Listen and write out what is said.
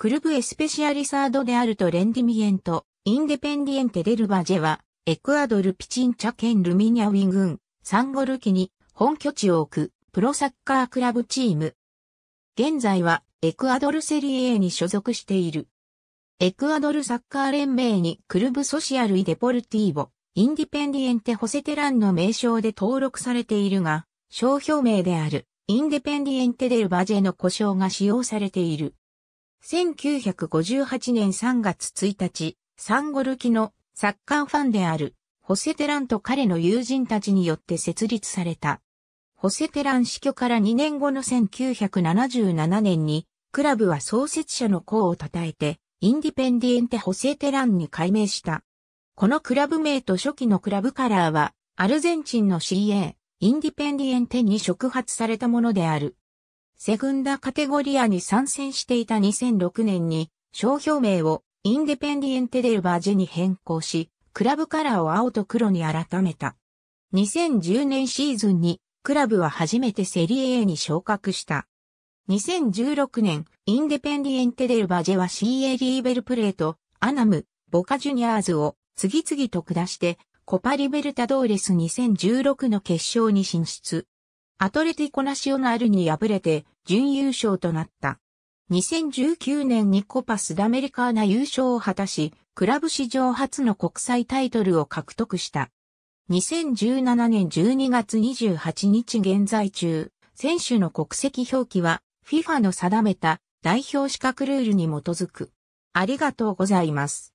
クルブエスペシアリサードであるとレンディミエント、インデペンディエンテデルバジェは、エクアドルピチンチャ県ルミニャウィン郡、サンゴルキに本拠地を置くプロサッカークラブチーム。現在はエクアドルセリエに所属している。エクアドルサッカー連盟にクルブソシアルイデポルティーボ、インディペンディエンテホセテランの名称で登録されているが、商標名であるインデペンディエンテデルバジェの故障が使用されている。1958年3月1日、サンゴルキのサッカーファンであるホセテランと彼の友人たちによって設立された。ホセテラン死去から2年後の1977年に、クラブは創設者の功を称えて、インディペンディエンテ・ホセテランに改名した。このクラブ名と初期のクラブカラーは、アルゼンチンの CA、インディペンディエンテに触発されたものである。セグンダカテゴリアに参戦していた2006年に、商標名をインデペンディエンテデルバージェに変更し、クラブカラーを青と黒に改めた。2010年シーズンに、クラブは初めてセリエ A に昇格した。2016年、インデペンディエンテデルバージェは CA リーベルプレート、アナム、ボカジュニアーズを次々と下して、コパリベルタドーレス2016の決勝に進出。アトレティコナシオナルに敗れて準優勝となった。2019年にコパスダメリカーナ優勝を果たし、クラブ史上初の国際タイトルを獲得した。2017年12月28日現在中、選手の国籍表記は FIFA の定めた代表資格ルールに基づく。ありがとうございます。